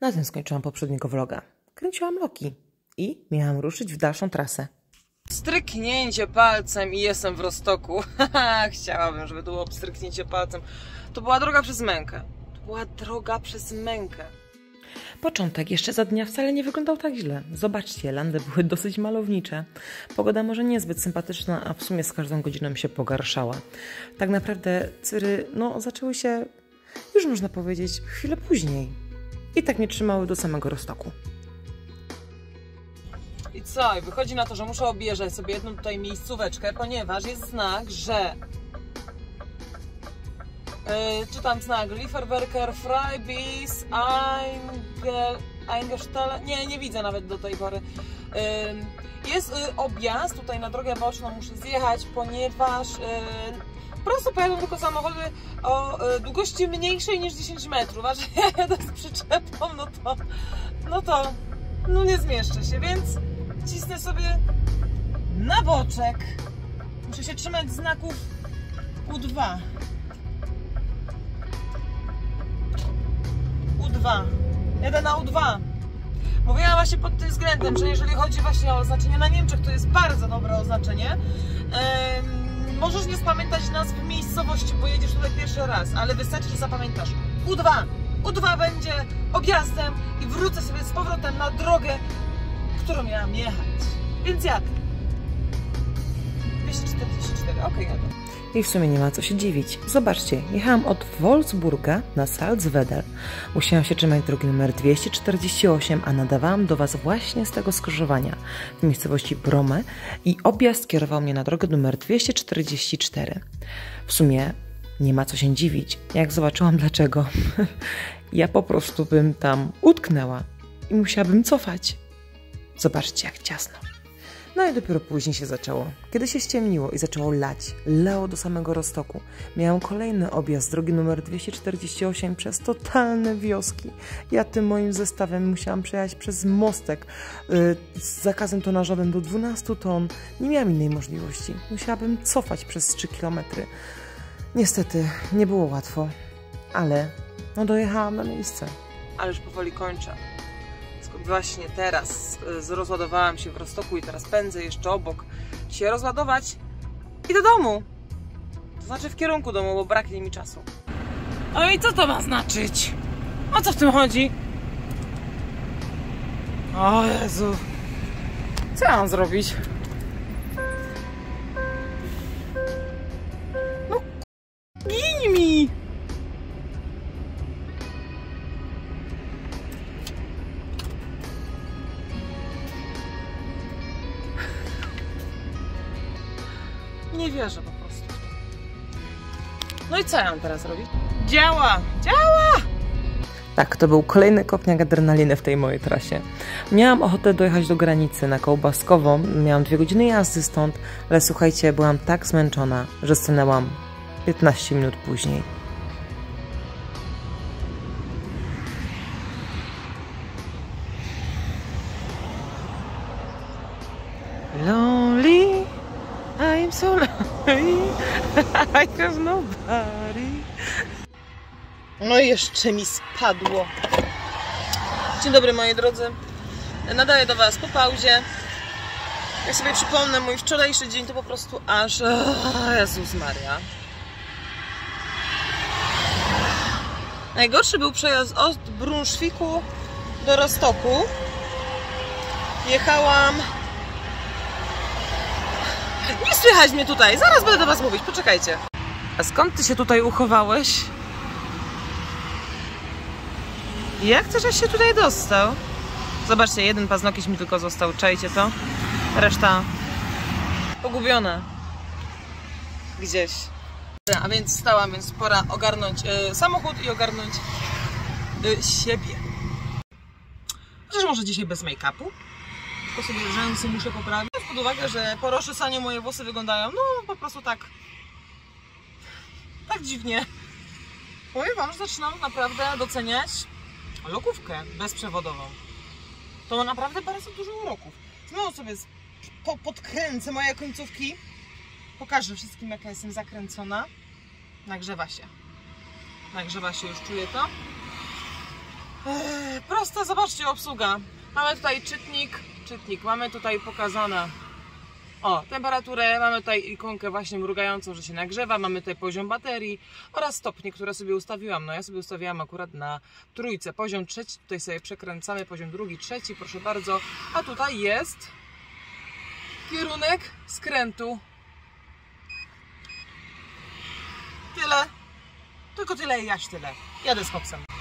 Na tym skończyłam poprzedniego vloga. Kręciłam loki i miałam ruszyć w dalszą trasę. Stryknięcie palcem i jestem w Rostoku. Chciałabym, żeby to było stryknięcie palcem. To była droga przez mękę. To była droga przez mękę. Początek jeszcze za dnia wcale nie wyglądał tak źle. Zobaczcie, landy były dosyć malownicze. Pogoda może niezbyt sympatyczna, a w sumie z każdą godziną się pogarszała. Tak naprawdę cyry, no, zaczęły się, już można powiedzieć, chwilę później. I tak mnie trzymały do samego Rostoku. I co? Wychodzi na to, że muszę objeżdżać sobie jedną tutaj miejscóweczkę, ponieważ jest znak, że Yy, czytam znak Lieferwerker Freibis Eingel, Eingerstelle. Nie, nie widzę nawet do tej pory. Yy, jest yy, objazd, tutaj na drogę boczną muszę zjechać, ponieważ prosto pojadą tylko samochody o yy, długości mniejszej niż 10 metrów. A że ja jadę z przyczepą, no to, no to, no nie zmieszczę się, więc cisnę sobie na boczek. Muszę się trzymać znaków U2. U2. Jadę na U2. Mówiłam właśnie pod tym względem, że jeżeli chodzi właśnie o oznaczenie na Niemczech, to jest bardzo dobre oznaczenie. Ehm, możesz nie spamiętać nazwy miejscowości, bo jedziesz tutaj pierwszy raz, ale wystarczy, że zapamiętasz U2. U2 będzie objazdem i wrócę sobie z powrotem na drogę, którą miałam jechać. Więc jadę. 244, okej, okay, jadę. I w sumie nie ma co się dziwić. Zobaczcie, jechałam od Wolfsburga na Salzwedel. Musiałam się trzymać drogi numer 248, a nadawałam do Was właśnie z tego skrzyżowania w miejscowości Brome i objazd kierował mnie na drogę numer 244. W sumie nie ma co się dziwić. Jak zobaczyłam dlaczego, ja po prostu bym tam utknęła i musiałabym cofać. Zobaczcie, jak ciasno. No i dopiero później się zaczęło. Kiedy się ściemniło i zaczęło lać, lało do samego Rostoku. Miałam kolejny objazd drogi numer 248 przez totalne wioski. Ja tym moim zestawem musiałam przejechać przez mostek yy, z zakazem tonażowym do 12 ton. Nie miałam innej możliwości. Musiałabym cofać przez 3 kilometry. Niestety, nie było łatwo, ale no dojechałam na miejsce. Ale już powoli kończę właśnie teraz zrozładowałam się w Rostoku i teraz pędzę jeszcze obok się rozładować i do domu. To znaczy w kierunku domu, bo braknie mi czasu. No i co to ma znaczyć? O co w tym chodzi? O Jezu. Co ja mam zrobić? No i co ja mam teraz robić? Działa! Działa! Tak, to był kolejny kopniak adrenaliny w tej mojej trasie. Miałam ochotę dojechać do granicy na Kołbaskową, miałam dwie godziny jazdy stąd, ale słuchajcie, byłam tak zmęczona, że stanęłam 15 minut później. I'm so lonely. I have nobody. No i jeszcze mi spadło. Dzień dobry moi drodzy. Nadaję do Was po pauzie. Jak sobie przypomnę mój wczorajszy dzień, to po prostu aż... Oh, Jezus Maria. Najgorszy był przejazd od Brunszwiku do Rostoku. Jechałam słychać mnie tutaj, zaraz będę do was mówić, poczekajcie. A skąd ty się tutaj uchowałeś? Jak ty żeś się tutaj dostał? Zobaczcie, jeden paznokieć mi tylko został, czajcie to? Reszta pogubiona. Gdzieś. A więc stałam, więc pora ogarnąć y, samochód i ogarnąć y, siebie. Chociaż może dzisiaj bez make-upu? Tylko sobie rzęsy muszę poprawić. Pod uwagę, że po rozczesaniu moje włosy wyglądają, no po prostu tak tak dziwnie. Powiem Wam, że zaczynam naprawdę doceniać lokówkę bezprzewodową. To ma naprawdę bardzo dużo uroków. Znowu sobie po, podkręcę moje końcówki. Pokażę wszystkim, jaka jestem zakręcona. Nagrzewa się. Nagrzewa się, już czuję to. Eee, proste, zobaczcie, obsługa. Mamy tutaj czytnik, czytnik, mamy tutaj pokazane o, temperaturę, mamy tutaj ikonkę właśnie mrugającą, że się nagrzewa, mamy tutaj poziom baterii oraz stopnie, które sobie ustawiłam. No ja sobie ustawiłam akurat na trójce, poziom trzeci, tutaj sobie przekręcamy, poziom drugi, trzeci, proszę bardzo. A tutaj jest kierunek skrętu. Tyle. Tylko tyle i jaś tyle. Jadę z koksem.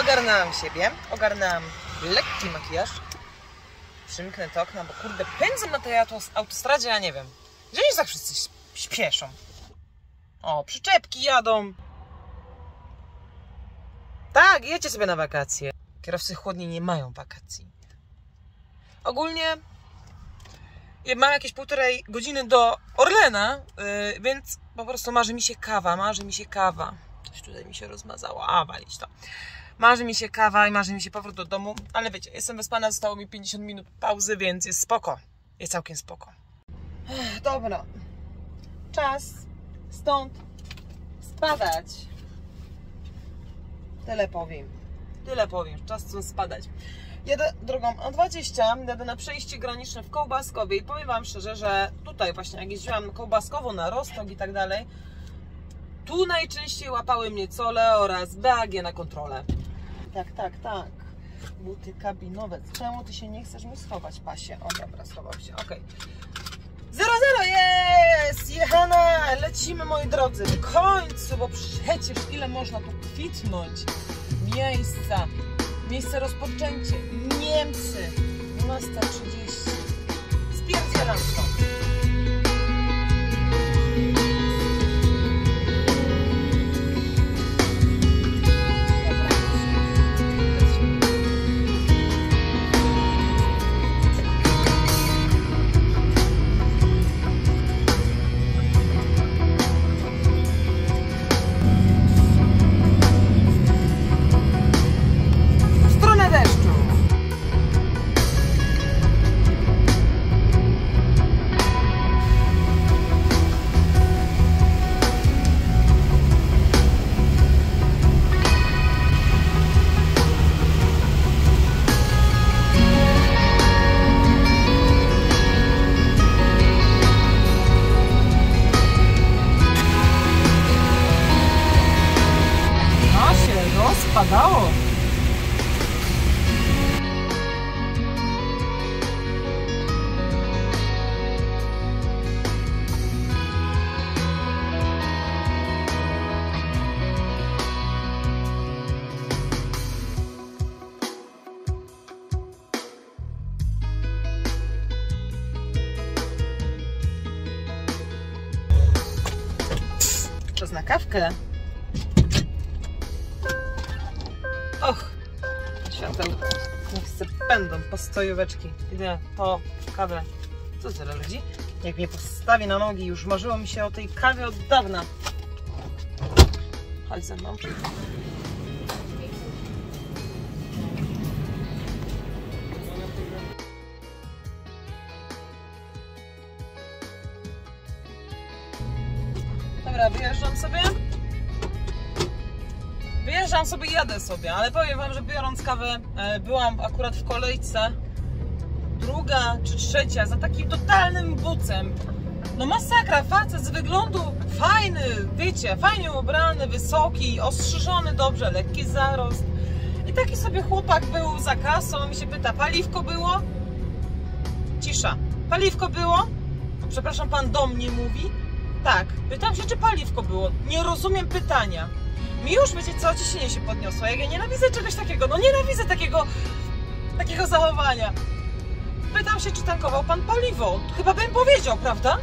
Ogarnęłam siebie, ogarnęłam lekki makijaż. Przymknę te okna, bo kurde, pędzę na tej autos- autostradzie, ja nie wiem. Gdzie oni tak wszyscy śpieszą? O, przyczepki jadą. Tak, jedźcie sobie na wakacje. Kierowcy chłodni nie mają wakacji. Ogólnie mam jakieś półtorej godziny do Orlena, yy, więc po prostu marzy mi się kawa, marzy mi się kawa. Coś tutaj mi się rozmazało, a walić to. Marzy mi się kawa i marzy mi się powrót do domu, ale wiecie, jestem wyspana, zostało mi 50 minut pauzy, więc jest spoko. Jest całkiem spoko. Dobra. Czas stąd spadać. Tyle powiem. Tyle powiem. Czas stąd spadać. Jedę drogą A20, jadę na przejście graniczne w Kołbaskowie i powiem Wam szczerze, że tutaj właśnie jak jeździłam kołbaskowo na Rostok i tak dalej, tu najczęściej łapały mnie cole oraz BAG na kontrolę. Tak, tak, tak. Buty kabinowe. Czemu ty się nie chcesz mi schować, pasie? O, dobra, schował się, okej. Zero, zero, jest! Jechana! Lecimy, moi drodzy, w końcu, bo przecież ile można tu kwitnąć. Miejsca, miejsce rozpoczęcie, Niemcy, 12.30. Spierdzielam stąd. Czas na kawkę. Och, światełko. Niech se pędą postojóweczki. Idę po kawę. Co tyle ludzi? Jak mnie postawi na nogi, już marzyło mi się o tej kawie od dawna. Chodź ze mną. Wyjeżdżam sobie. Wyjeżdżam sobie i jadę sobie, ale powiem Wam, że biorąc kawę, e, byłam akurat w kolejce druga czy trzecia za takim totalnym bucem. No masakra, facet z wyglądu fajny, wiecie, fajnie ubrany, wysoki, ostrzyżony dobrze, lekki zarost. I taki sobie chłopak był za kasą i się pyta, paliwko było? Cisza. Paliwko było? Przepraszam, pan do mnie mówi? Tak. Pytam się, czy paliwko było. Nie rozumiem pytania. Mi już, wiecie co, ciśnienie się podniosło. Jak ja nienawidzę czegoś takiego. No nienawidzę takiego, takiego zachowania. Pytam się, czy tankował pan paliwo. Chyba bym powiedział, prawda?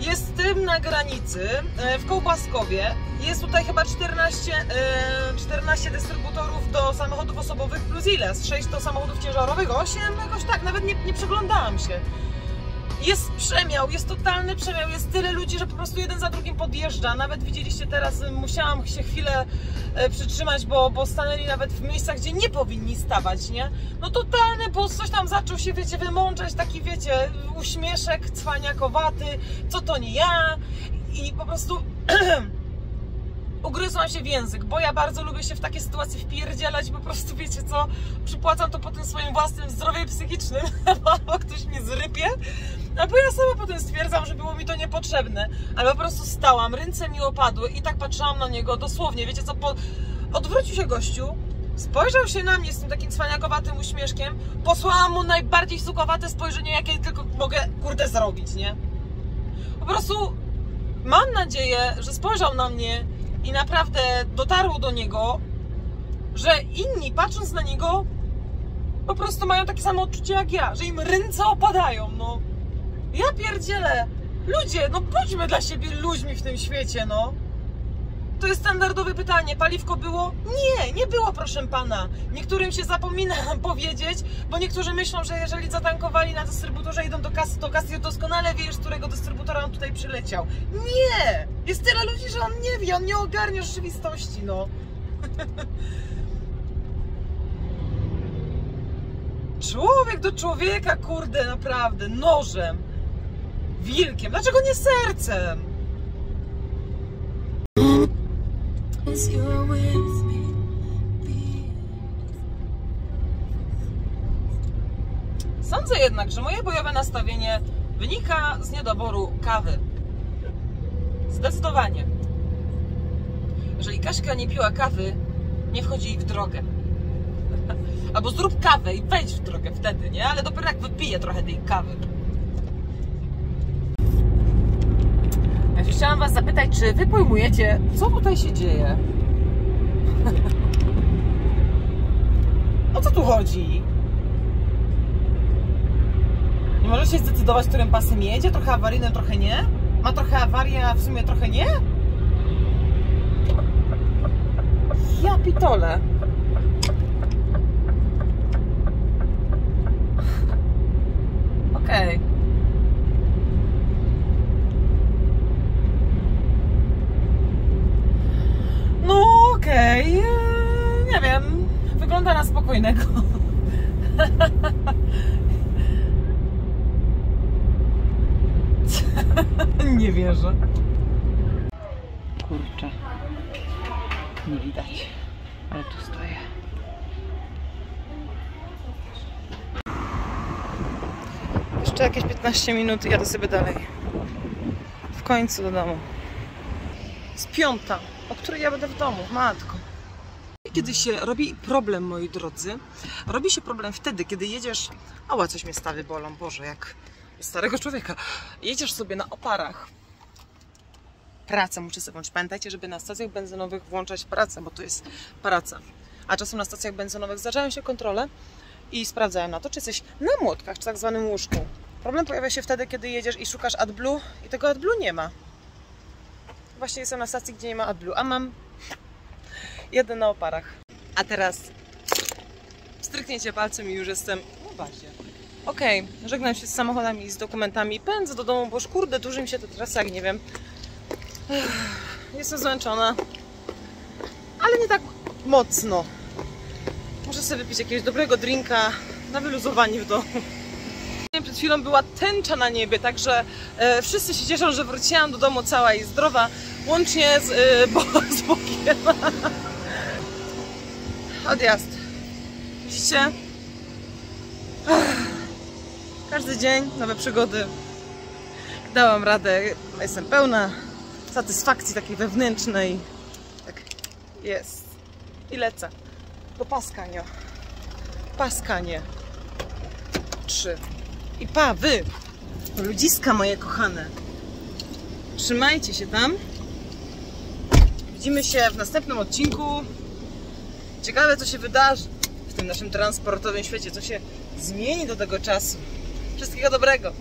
Jest tym na granicy, e, w Kołbaskowie. Jest tutaj chyba 14, e, 14 dystrybutorów do samochodów osobowych plus ile? Z 6 do samochodów ciężarowych? 8? Jakoś tak, nawet nie, nie przeglądałam się. Jest przemiał, jest totalny przemiał, jest tyle ludzi, że po prostu jeden za drugim podjeżdża. Nawet widzieliście teraz, y, musiałam się chwilę e, przytrzymać, bo, bo stanęli nawet w miejscach, gdzie nie powinni stawać, nie? No totalny, bo coś tam zaczął się, wiecie, wymączać, taki, wiecie, uśmieszek cwaniakowaty, co to nie ja i po prostu... ugryzłam się w język, bo ja bardzo lubię się w takie sytuacje wpierdzielać, po prostu wiecie co, przypłacam to potem swoim własnym zdrowiu psychicznym, albo ktoś mnie zrypie, albo ja sama potem stwierdzam, że było mi to niepotrzebne, ale po prostu stałam, ręce mi opadły i tak patrzyłam na niego, dosłownie, wiecie co, po... odwrócił się gościu, spojrzał się na mnie z tym takim cwaniakowatym uśmieszkiem, posłałam mu najbardziej sukowate spojrzenie, jakie tylko mogę, kurde, zrobić, nie? Po prostu mam nadzieję, że spojrzał na mnie i naprawdę dotarło do niego, że inni patrząc na niego po prostu mają takie samo odczucie jak ja, że im ręce opadają, no. Ja pierdzielę. Ludzie, no bądźmy dla siebie ludźmi w tym świecie, no. To jest standardowe pytanie. Paliwko było? Nie, nie było, proszę pana. Niektórym się zapomina powiedzieć, bo niektórzy myślą, że jeżeli zatankowali na dystrybutorze, idą do kasy, to kasy doskonale wiesz, z którego dystrybutora on tutaj przyleciał. Nie! Jest tyle ludzi, że on nie wie, on nie ogarnia rzeczywistości, no. Człowiek do człowieka, kurde, naprawdę, nożem, wilkiem. Dlaczego nie sercem? Sądzę jednak, że moje bojowe nastawienie wynika z niedoboru kawy. Zdecydowanie. Jeżeli Kaśka nie piła kawy, nie wchodzi jej w drogę. Albo zrób kawę i wejdź w drogę wtedy, nie? Ale dopiero jak wypije trochę tej kawy. Ja się chciałam Was zapytać, czy Wy pojmujecie, co tutaj się dzieje? O co tu chodzi? Nie możesz się zdecydować, którym pasem jedzie? Trochę awaryjnym, trochę nie? Ma trochę awarię, a w sumie trochę nie? Ja pitole. Okej. No okej. Eee, Nie wiem. Wygląda na spokojnego. Nie wierzę. Kurczę. Nie widać. Ale tu stoję. Jeszcze jakieś 15 minut i jadę sobie dalej. W końcu do domu. Z piąta, o której ja będę w domu, matko. Kiedy się robi problem, moi drodzy, robi się problem wtedy, kiedy jedziesz. Ała, coś mnie stawy bolą, Boże, jak starego człowieka. Jedziesz sobie na oparach. Pracę muszę sobie włączyć. Pamiętajcie, żeby na stacjach benzynowych włączać pracę, bo to jest praca. A czasem na stacjach benzynowych zdarzają się kontrole i sprawdzają na to, czy jesteś na młotkach, czy tak zwanym łóżku. Problem pojawia się wtedy, kiedy jedziesz i szukasz AdBlue i tego AdBlue nie ma. Właśnie jestem na stacji, gdzie nie ma AdBlue, a mam jeden na oparach. A teraz stryknięcie palcem i już jestem w bazie. Okej, żegnam się z samochodami i z dokumentami. Pędzę do domu, bo już kurde, duży mi się to teraz jak nie wiem. Jestem zmęczona, ale nie tak mocno. Muszę sobie wypić jakiegoś dobrego drinka na wyluzowanie w domu. Przed chwilą była tęcza na niebie, także e, wszyscy się cieszą, że wróciłam do domu cała i zdrowa, łącznie z, e, bo, z Bogiem. Odjazd. Widzicie? Każdy dzień nowe przygody. Dałam radę, jestem pełna satysfakcji takiej wewnętrznej. Tak jest. I lecę. Do Paskanio. Paskanie. Trzy. I pa, wy, ludziska moje kochane. Trzymajcie się tam. Widzimy się w następnym odcinku. Ciekawe, co się wydarzy w tym naszym transportowym świecie, co się zmieni do tego czasu. Wszystkiego dobrego.